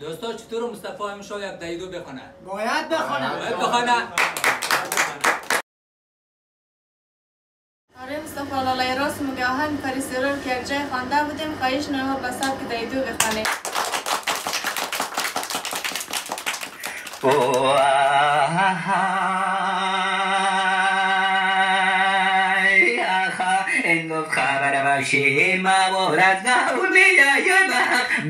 دوستا چطور مصطفی امشا یک دایدو بخونه؟ باید بخونم باید بخونه. آره مصطفی لاله راست میگه. آهنگ پری سرور که جای خوانده بودیم. خواهش نما به سبک دیدو بخونه. این گفت خبر باشی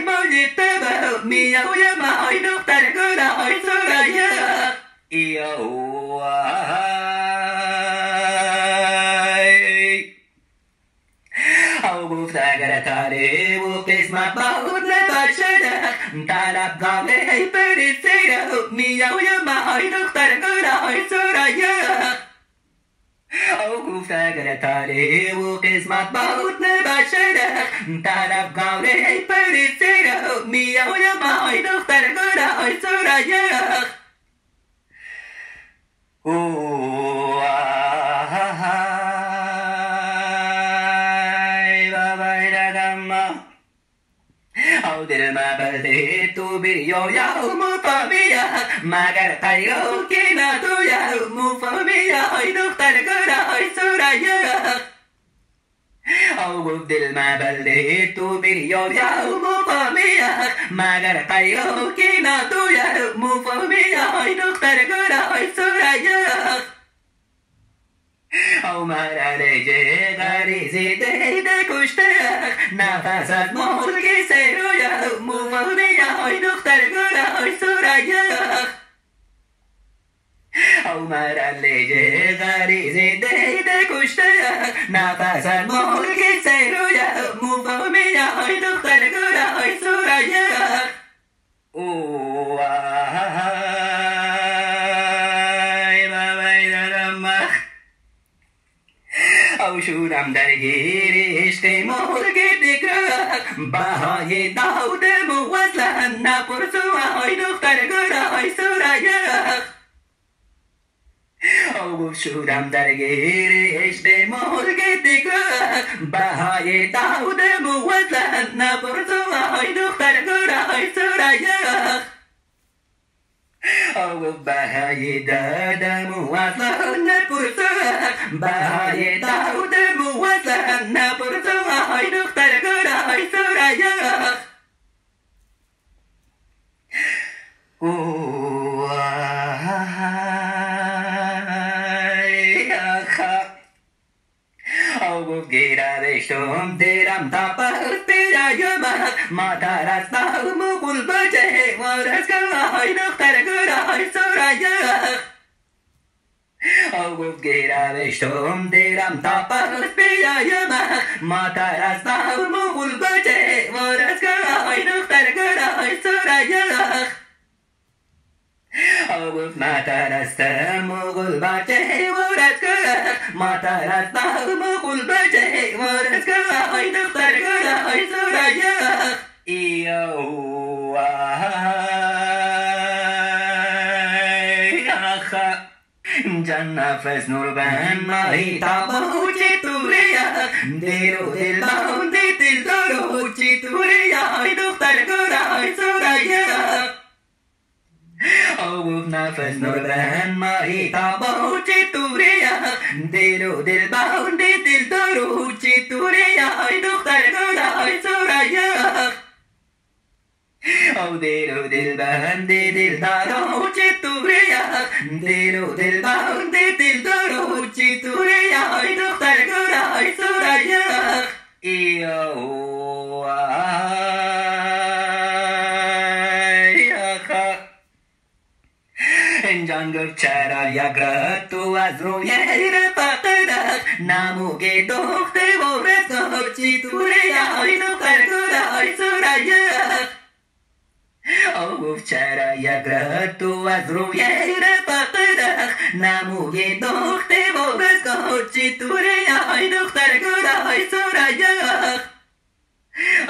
موجی تابا میای ما های دختر گودا های سرایه یا او گفت اگر تاری و قسمت باود نباشد طلب گاله پریسیده میای ما های دختر گودا های سرایه او گفت اگر تاری و قسمت باود نباشد طرف گاوره پریسیر میای مای دختر گرای سرایه او Subirio ya umupa mia Magar tairo kina tu ya umupa mia Hoy هاي kura hoy suraya أو بدل ما بلدت بريو يا مو فاميا ما غير طيو كينا دويا يا مو فاميا هاي نختار كورا هاي سورايا مرا رجه غریزی دیده کشته نفس از ملکی سرویا موفقی های دختر گرای سرایه او مرا لجه غریزی دیده کشته نفس از ملکی سرویا موفقی او شورم درگیر عشق مرگ دکرا بهای داود موزن نپرسو های دختر گرای سرایه او گفت شورم درگیر عشق مرگ دکرا بهای داود موزن نپرسو های دختر گرای سرایه او بهای دادم وصل نپرسه بهای دادم गिरा विष्णुम तेरम तापह तेरा युमह माता रस्ताह मुकुल बचे वरस कलाय नक्तर गुराय सुराय August gira vishtum diram tapah pira yama mata rasta mugul bache varas karai nuktar garai surayah تخوف ما ترستم وقل بجهي وردك ما ترستم وقل بجهي وردك هاي دختر هاي سوريا إيوه أخا جنة فس نور بهم ما هي تابوتي توريا ديرو دلباو دي تلدورو تي توريا هاي دختر هاي سوريا او گفت نفس نور بن ماهی تابو چی توریا دیرو دل باون دی دل دارو چی توریا ای دختر گرای سرایه او دیرو دل بهن دی دل دارو چی توریا دیرو دل بهن دی دل دارو چی توریا ای دختر گرای سرایه ያግረቱ አዝሮ የይረፋቅዳ ናሙጌ ዶክ ቦረሶች ቱሬያዊኑ ቀርቱራዊ ሱራየ ቸራ ያግረቱ አዝሮ የይረፋቅዳ ናሙጌ ዶክ ቦረሶች ቱሬያዊኑ ቀርቱራዊ ሱራየ